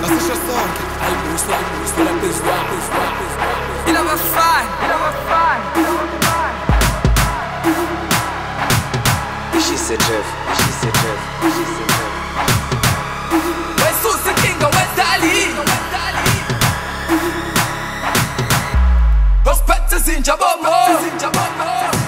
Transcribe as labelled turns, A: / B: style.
A: nasze szacunki Albus, Albus, lepiej zła, zła, zła You know we're fine, you know we're fine, you know we're fine? She said Jeff, she said Jeff, she said Jeff Wesus inkinga wedali Gospethe zinja bomo in bomo